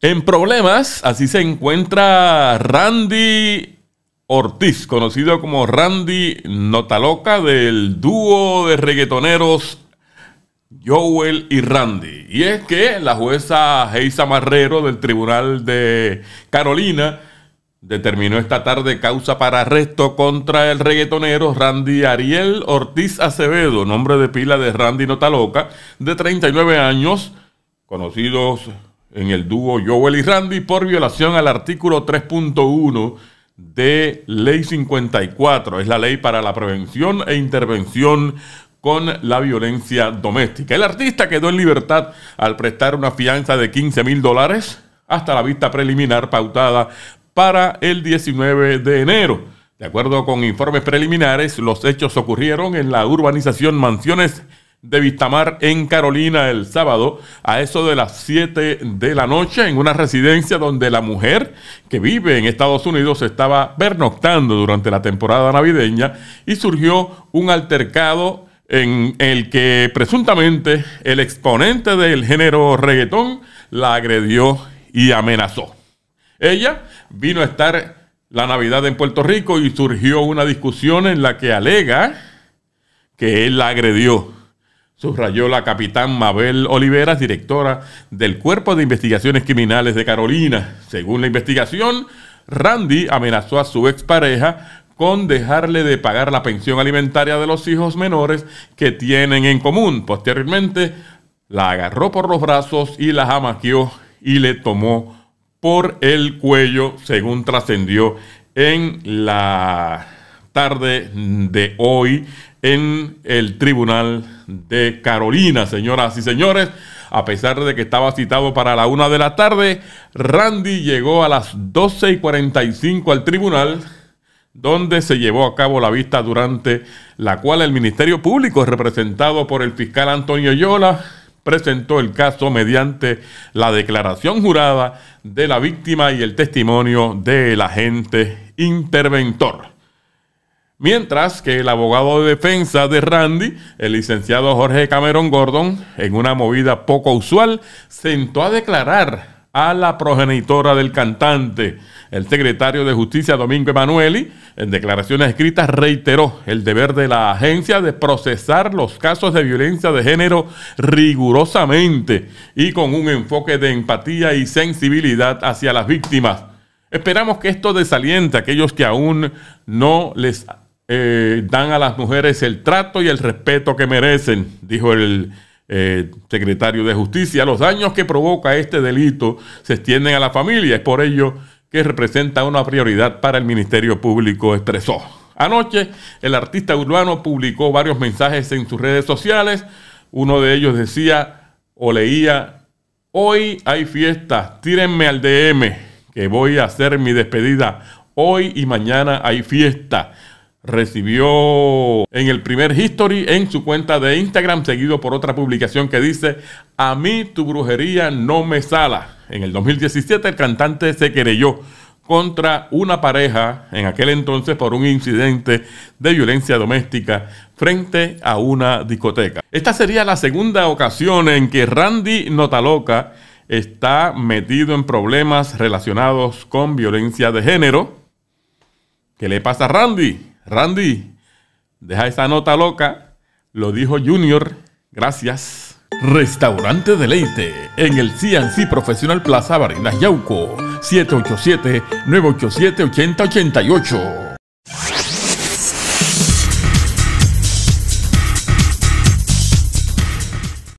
En problemas, así se encuentra Randy Ortiz, conocido como Randy Notaloca del dúo de reggaetoneros Joel y Randy. Y es que la jueza Geisa Marrero del Tribunal de Carolina determinó esta tarde causa para arresto contra el reggaetonero Randy Ariel Ortiz Acevedo, nombre de pila de Randy Notaloca, de 39 años, conocidos en el dúo Joel y Randy por violación al artículo 3.1 de Ley 54. Es la ley para la prevención e intervención con la violencia doméstica. El artista quedó en libertad al prestar una fianza de 15 mil dólares hasta la vista preliminar pautada para el 19 de enero. De acuerdo con informes preliminares, los hechos ocurrieron en la urbanización Mansiones de Vistamar en Carolina el sábado a eso de las 7 de la noche en una residencia donde la mujer que vive en Estados Unidos estaba pernoctando durante la temporada navideña y surgió un altercado en el que presuntamente el exponente del género reggaetón la agredió y amenazó. Ella vino a estar la Navidad en Puerto Rico y surgió una discusión en la que alega que él la agredió subrayó la capitán Mabel Oliveras, directora del Cuerpo de Investigaciones Criminales de Carolina. Según la investigación, Randy amenazó a su expareja con dejarle de pagar la pensión alimentaria de los hijos menores que tienen en común. Posteriormente, la agarró por los brazos y la jamaqueó y le tomó por el cuello, según trascendió en la tarde de hoy en el Tribunal de Carolina, señoras y señores. A pesar de que estaba citado para la una de la tarde, Randy llegó a las 12 y 45 al tribunal, donde se llevó a cabo la vista durante la cual el Ministerio Público, representado por el fiscal Antonio Yola, presentó el caso mediante la declaración jurada de la víctima y el testimonio del agente interventor. Mientras que el abogado de defensa de Randy, el licenciado Jorge Cameron Gordon, en una movida poco usual, sentó a declarar a la progenitora del cantante. El secretario de Justicia, Domingo Emanueli, en declaraciones escritas reiteró el deber de la agencia de procesar los casos de violencia de género rigurosamente y con un enfoque de empatía y sensibilidad hacia las víctimas. Esperamos que esto desaliente a aquellos que aún no les eh, dan a las mujeres el trato y el respeto que merecen, dijo el eh, secretario de Justicia. Los daños que provoca este delito se extienden a la familia. Es por ello que representa una prioridad para el Ministerio Público, expresó. Anoche, el artista urbano publicó varios mensajes en sus redes sociales. Uno de ellos decía o leía, hoy hay fiesta, tírenme al DM, que voy a hacer mi despedida. Hoy y mañana hay fiesta recibió en el primer history en su cuenta de Instagram, seguido por otra publicación que dice, a mí tu brujería no me sala. En el 2017 el cantante se querelló contra una pareja en aquel entonces por un incidente de violencia doméstica frente a una discoteca. Esta sería la segunda ocasión en que Randy Notaloca está metido en problemas relacionados con violencia de género. ¿Qué le pasa a Randy? Randy, deja esa nota loca. Lo dijo Junior. Gracias. Restaurante Deleite en el CNC Profesional Plaza Barinas Yauco. 787-987-8088.